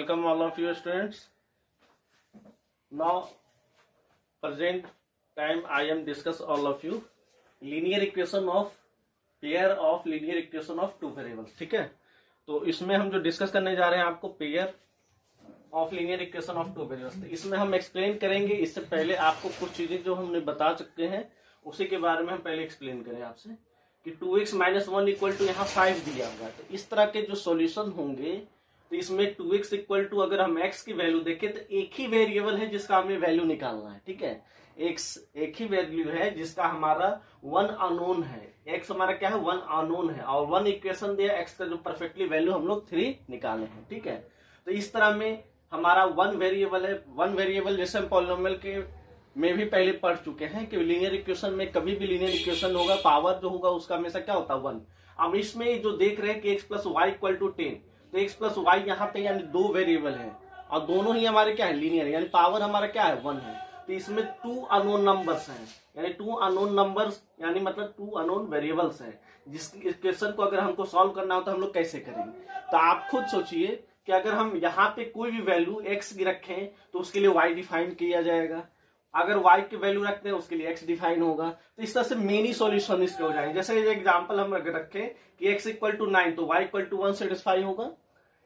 Welcome all of you students. Now, present time I am discuss all of you linear equation of pair of linear equation of two variables. ठीक है तो इसमें हम जो discuss करने जा रहे हैं आपको pair of linear equation of two variables इसमें हम एक्सप्लेन करेंगे इससे पहले आपको कुछ चीज़ें जो हमने बता चुके हैं उसी के बारे में हम पहले एक्सप्लेन करें आपसे कि two x minus one equal to यहाँ फाइव दिया हुआ है तो इस तरह के जो सॉल्यूशन होंगे तो इसमें टू एक्स इक्वल टू अगर हम एक्स की वैल्यू देखें तो एक ही वेरिएबल है जिसका हमें वैल्यू निकालना है, ठीक है? एक्स एक ही वैल्यू है जिसका हमारा वन अनोन है। एक्स हमारा क्या है? वन अनोन है। और वन इक्वेशन दिया एक्स का जो परफेक्टली वैल्यू हम लोग थ्री निकाले हैं, ठीक है? तो इस तरह में हमारा वन वेरिएबल है। वन वेरिएबल जैसे हम पॉलिनोमियल के में भी पहले पढ़ चुके हैं कि लीनियर इक्वेशन में कभी भी लीनियर इक्वेशन होगा पावर जो होगा उसका हमेशा क्या होता है? वन अब इसमें जो देख रहे हैं कि x plus y equal to ten तो एक्स प्लस वाई यहाँ पे यानी दो वेरिएबल है। और दोनों ही हमारे क्या है? लीनियर यानी पावर हमारा क्या है? वन है। तो इसमें टू अनोन नंबर्स हैं। यानी टू अनोन नंबर्स यानी मतलब टू अनोन वेरिएबल्स हैं। जिस क्वेश्चन को अगर हमको सॉल्व करना हो तो हम लोग कैसे करेंगे? तो आप खुद सोचिए कि अगर हम यहाँ पे कोई भी वैल्यू एक्स की रखें तो उसके लिए वाई डिफाइन किया जाएगा। अगर वाई की वैल्यू रखते हैं, उसके लिए एक्स डिफाइन होगा। तो इस तरह से मेनी सॉल्यूशन इसके हो जाएँगे। जैसे एग्जांपल हम रखें कि x इक्वल टू नाइन तो y equal to one satisfy होगा।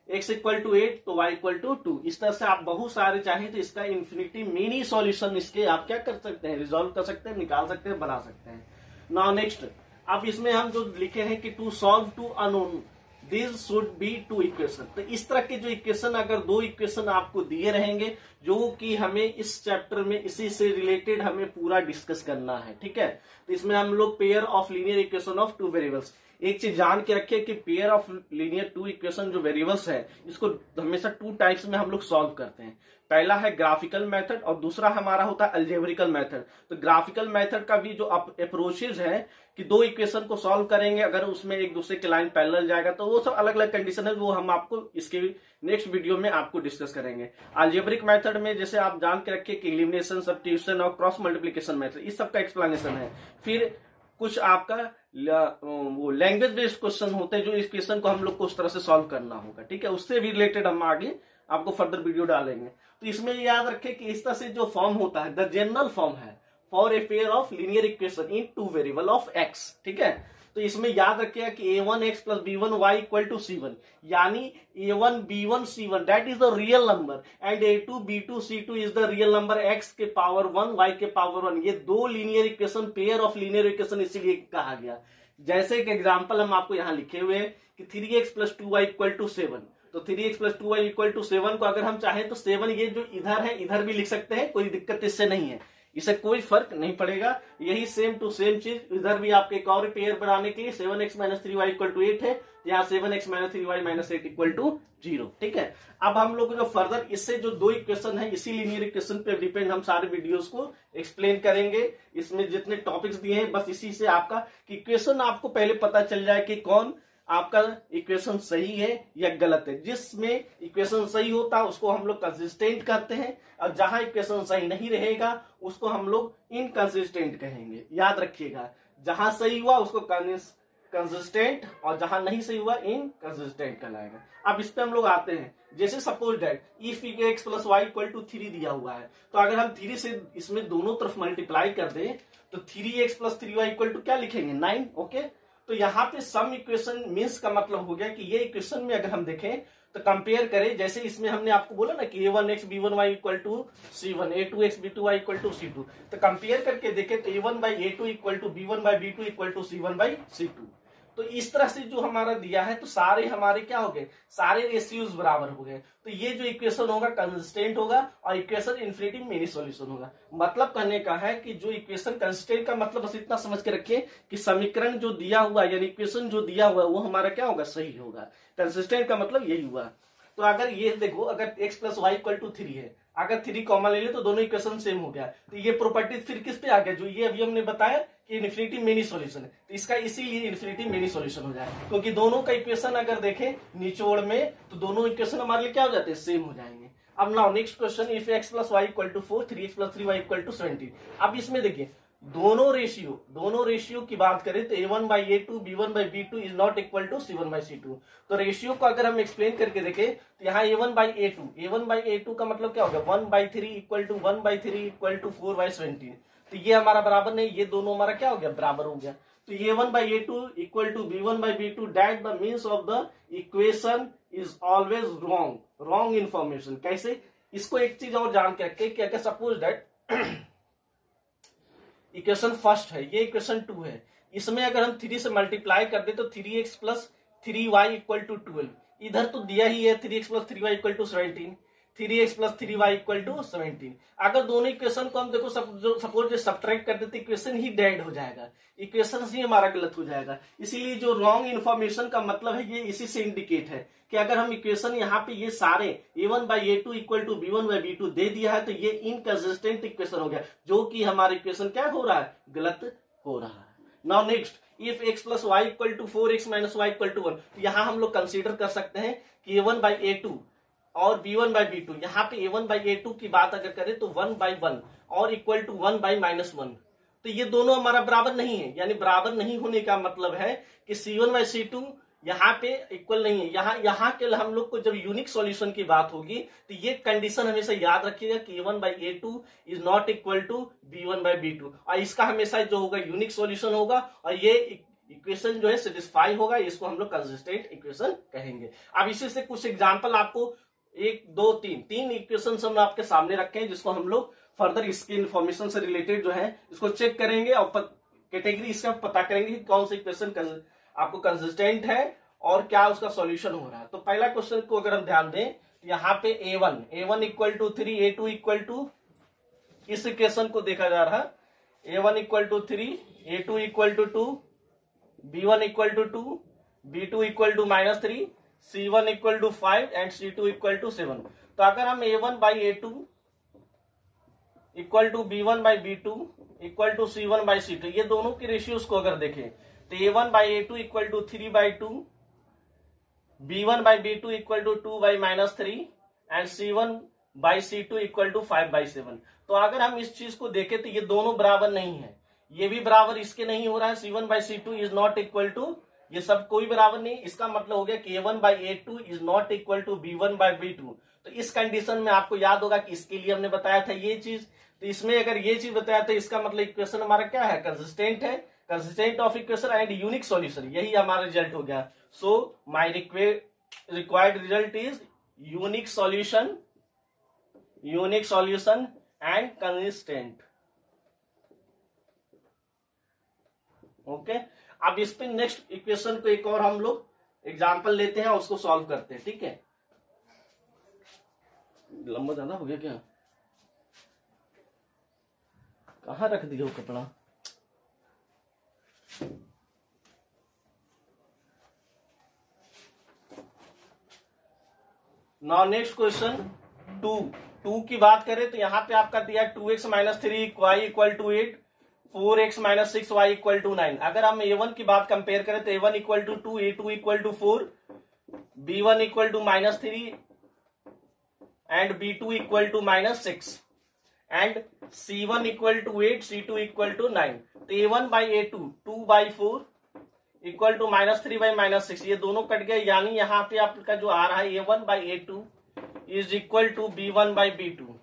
एक्स इक्वल टू एट तो वाई इक्वल टू टू इस तरह से आप बहुत सारे चाहें तो इसका इन्फिनिटी मेनी सॉल्यूशन इसके आप क्या कर सकते हैं? रिजोल्व कर सकते हैं, निकाल सकते हैं, बना सकते हैं। नाउ नेक्स्ट अब इसमें हम जो लिखे हैं कि to solve two unknown this should be two equation तो इस तरह के जो इक्वेशन अगर दो इक्वेशन आपको दिए रहेंगे, जो कि हमें इस चैप्टर में इसी से रिलेटेड हमें पूरा डिस्कस करना है, ठीक है? तो इसमें हम लोग pair of linear equation of two variables एक चीज़ जान के रखिए कि pair of linear two equation जो वेरिएबल्स है, इसको हमेशा टू टाइप्स में हम लोग सॉल्व करते हैं। पहला है ग्राफिकल मेथड और दूसरा हमारा होता है अल्जेब्रिकल मेथड तो ग्राफिकल मेथड का भी जो अप्रोचेज है कि दो इक्वेशन को सॉल्व करेंगे, अगर उसमें एक दूसरे के लाइन पैरेलल जाएगा तो वो सब अलग अलग कंडीशन है, वो हम आपको इसके नेक्स्ट वीडियो में आपको डिस्कस करेंगे। अल्जेब्रिक मेथड में जैसे आप जान के रखिए कि इलिमिनेशन सब्सटीट्यूशन और क्रॉस मल्टीप्लीकेशन मेथड इस सब का एक्सप्लेनेशन है। फिर कुछ आपका वो लैंग्वेज बेस्ड क्वेश्चन होते हैं जो इस क्वेश्चन को हम लोग को उस तरह से सॉल्व करना होगा, ठीक है? उससे भी रिलेटेड हम आगे आपको फर्दर वीडियो डालेंगे। तो इसमें याद रखें कि इस तरह से जो फॉर्म होता है द जनरल फॉर्म है for a pair of linear equation in two variable of x ठीक है? तो इसमें याद रखिएगा कि a one x plus b one y equal to c one यानी a one b one c one that is the real number and a two b two c two is the real number x के power one y के power one ये दो linear equation pair of linear equation इसीलिए कहा गया. जैसे एक example हम आपको यहाँ लिखे हुए हैं कि three x plus two y equal to seven तो three x plus two y equal to seven को अगर हम चाहें तो सेवन ये जो इधर है, इधर भी लिख सकते हैं, कोई दिक्कत इससे नहीं है. इसे कोई फ़र्क नहीं पड़ेगा। यही सेम टू सेम चीज़। इधर भी आपके एक और पेयर बनाने के लिए seven x minus three y equal to eight है। यहाँ seven x minus three y minus eight equal to zero ठीक है? अब हम लोग जो फर्दर इससे जो दो इक्वेशन है, इसी लीनियर इक्वेशन पे डिपेंड हम सारे वीडियोस को एक्सप्लेन करेंगे। इसमें जितने टॉपिक्स दिए हैं, बस इसी से आपका इक्वेशन आपको पहले पता चल जाए कि कौन आपका इक्वेशन सही है या गलत है? जिसमें इक्वेशन सही होता है उसको हम लोग कंसिस्टेंट कहते हैं। और जहाँ इक्वेशन सही नहीं रहेगा, उसको हम लोग इनकंसिस्टेंट कहेंगे। याद रखिएगा, जहाँ सही हुआ, उसको कंसिस्टेंट और जहाँ नहीं सही हुआ इनकंसिस्टेंट कहलाएगा। अब इस पे हम लोग आते हैं। जैसे suppose that if x plus y equal to three दिया हुआ है तो अगर हम थ्री से इसमें दोनों तरफ़ मल्टीप्लाई कर दें तो three x plus three y equal to क्या लिखेंगे? नाइन ओके तो यहाँ पे सम इक्वेशन मीन्स का मतलब हो गया कि ये इक्वेशन में अगर हम देखें तो कंपेयर करें, जैसे इसमें हमने आपको बोला ना कि a one x b one y equal to c one a two x b two y equal to c two तो कंपेयर करके देखें तो a one by a two equal to b one by b two equal to c one by c two तो इस तरह से जो हमारा दिया है तो सारे हमारे क्या हो गए? सारे रेशियोज बराबर हो गए। तो ये जो इक्वेशन होगा कंसिस्टेंट होगा और इक्वेशन इन्फिनिटी मेनी सॉल्यूशन होगा। मतलब कहने का है कि जो इक्वेशन कंसिस्टेंट का मतलब बस इतना समझ के रखिए कि समीकरण जो दिया हुआ, यानी इक्वेशन जो दिया हुआ, वो हमारा क्या होगा? सही होगा। कंसिस्टेंट का मतलब यही हुआ। तो अगर ये देखो, अगर x plus y equal to three है, अगर थ्री कॉमन ले लिया तो दोनों इक्वेशन सेम हो गया। तो ये प्रॉपर्टी फिर किस पे आ गया? जो ये अभी हमने बताया कि इन्फिनिटी मेनी सॉल्यूशन है। तो इसका इसीलिए इन्फिनिटी मेनी सॉल्यूशन हो जाए। क्योंकि दोनों का इक्वेशन अगर देखें, निचोड़ में तो दोनों इक्वेशन हमारे लिए क्या हो जाते हैं? सेम हो जाएँगे। अब now next question if x plus y equal to four three x plus three y equal to seventeen अब इसमें देखिए, दोनों रेशियो दोनों रेशियो की बात करें तो a one by a two b one by b two is not equal to c one by c two तो रेशियो को अगर हम एक्सप्लेन करके देखें तो यहाँ a one by a two a one by a two का मतलब क्या होगा one by three equal to one by three equal to four by seventeen तो ये हमारा बराबर नहीं, ये दोनों हमारा क्या हो गया? बराबर हो गया। तो a one by a two equal to b one by b two that the means of the equation is always wrong wrong information कैसे? इसको एक चीज़ और जान के रखे कि अगर सपोज़ डेट इक्वेशन फ़र्स्ट है, ये इक्वेशन टू है। इसमें अगर हम थ्री से मल्टीप्लाई कर दे तो three x plus three y equal to twelve इधर तो दिया ही है three x plus three y equal to seventeen three x plus three y equal to seventeen. अगर दोनों इक्वेशन को हम देखो, सब जो, सपोज़ जो कर देते इक्वेशन ही डेड हो जाएगा। इक्वेशन ही हमारा गलत हो जाएगा। इसीलिए जो रॉन्ग इन्फॉर्मेशन का मतलब है, ये इसी से इंडिकेट है कि अगर हम इक्वेशन यहाँ पे ये सारे a one by a two equal to b one by b two दे दिया है तो ये इनकन्सिस्टेंट इक्वेशन हो गया, जो कि हमारा इक्वेशन क्या हो रहा है? गलत हो रहा है। Now next if x plus y equal to four x minus y equal to one यहाँ हम लोग कंसिडर कर सकते हैं कि a one by a two और b one by b two यहाँ पे a one by a two की बात अगर करें तो वन बाई वन और equal to one by minus one तो ये दोनों हमारा बराबर नहीं है। यानी बराबर नहीं होने का मतलब है कि c one by c two यहाँ पे इक्वल नहीं है। यहाँ यहाँ के हम लोग को जब यूनिक सॉल्यूशन की बात होगी तो ये कंडीशन हमेशा याद रखिएगा कि a one by a two is not equal to b one by b two और इसका हमेशा जो होगा यूनिक सॉल्यूशन होगा और ये इक्वेशन जो है सेटिस्फाई होगा, इसको हम लोग कंसिस्टेंट इक्वेशन कहेंगे। अब इसी से कुछ एग्ज़ाम्पल आपको एक, दो, तीन तीन इक्वेशन हम आपके सामने रखे हैं, जिसको हम लोग फर्दर इसकी इन्फॉर्मेशन से रिलेटेड जो है, इसको चेक करेंगे और कैटेगरी इसका पता करेंगे कि कौन सा इक्वेशन आपको कंसिस्टेंट है और क्या उसका सॉल्यूशन हो रहा है। तो पहला क्वेश्चन को अगर हम ध्यान दें तो यहाँ पे a one a one equal to three a two equal to इस इक्वेशन को देखा जा रहा a one equal to three a two equal to two b one equal to two b two equal to minus three c one equal to five and c two equal to seven तो अगर हम a one by a two equal to b one by b two equal to c one by c two ये दोनों की ratios को अगर देखें तो a one by a two equal to three by two b one by b two equal to two by minus three and c one by c two equal to five by seven तो अगर हम इस चीज़ को देखें तो ये दोनों बराबर नहीं है। ये भी बराबर इसके नहीं हो रहा है। C one by c two is not equal to ये सब कोई बराबर नहीं, इसका मतलब हो गया कि a one by a two is not equal to b one by b two तो इस कंडीशन में आपको याद होगा कि इसके लिए हमने बताया था ये चीज़। तो इसमें अगर ये चीज़ बताया था इसका मतलब इक्वेशन हमारा क्या है? कंसिस्टेंट है। Consistent of equation and unique solution यही हमारा रिज़ल्ट हो गया। So my required result is unique solution unique solution and consistent okay? अब इस पे नेक्स्ट इक्वेशन को एक और हम लोग एग्ज़ाम्पल लेते हैं उसको सॉल्व करते हैं, ठीक है? लंबा ज़्यादा हो गया क्या? कहा रख दिया वो कपड़ा? Now next question two two की बात करें तो यहाँ पे आपका दिया two x minus three y equal to eight four x minus six y equal to nine. अगर हम ए वन की बात कंपेयर करें तो a one equal to two, a two equal to four, b one equal to minus three, and b two equal to minus six, and c one equal to eight, c two equal to nine. तो a one by a two two by four, equal to minus three by minus six. ये दोनों cut गए, यानी यहाँ पे आपका जो आ रहा है a one by a two, is equal to b one by b two.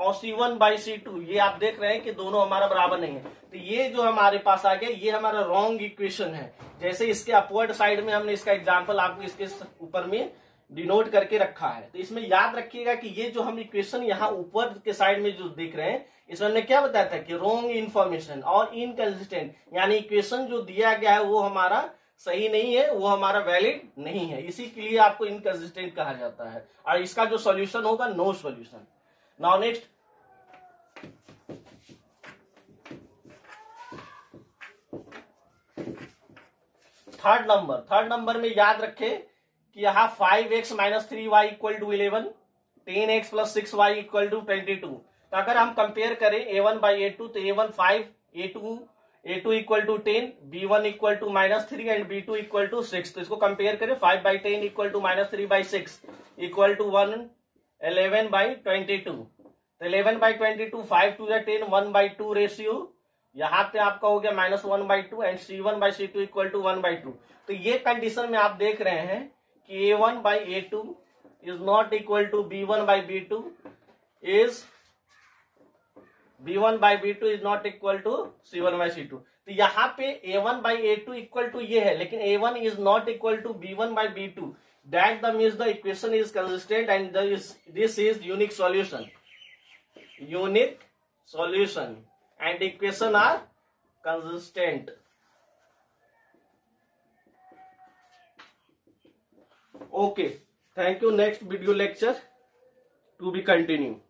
और वन बाई सी टू ये आप देख रहे हैं कि दोनों हमारा बराबर नहीं है। तो ये जो हमारे पास आ गया, ये हमारा रॉन्ग इक्वेशन है। जैसे इसके अपवर्ड साइड में हमने इसका एग्ज़ाम्पल आपको इसके ऊपर में डिनोट करके रखा है। तो इसमें याद रखिएगा कि ये जो हम इक्वेशन यहाँ ऊपर के साइड में जो देख रहे हैं, इसमें हमने क्या बताया था कि रॉन्ग इन्फॉर्मेशन और इनकन्सिस्टेंट यानी इक्वेशन जो दिया गया है वो हमारा सही नहीं है, वो हमारा वैलिड नहीं है। इसी के लिए आपको इनकन्सिस्टेंट कहा जाता है। और इसका जो सोल्यूशन होगा no solution now next third number third number में याद रखे कि यहाँ five x minus three y equal to eleven ten x plus six y equal to twenty two तो अगर हम कंपेयर करें a one by a two तो a one five a two a two equal to ten b one equal to minus three and b two equal to six तो इसको compare करें five by ten equal to minus three by six equal to one eleven by twenty two तो eleven by twenty two five two या ten one by two ratio यहाँ पे आपका हो गया minus one by two and c one by c two equal to one by two तो ये condition में आप देख रहे हैं कि a one by a two is not equal to b one by b two is b one by b two is not equal to c one by c two तो यहाँ पे a one by a two equal to ये है लेकिन a one is not equal to b one by b two that the means the equation is consistent and there is this is unique solution. Unique solution and equation are consistent. Okay. Thank you. Next video lecture to be continued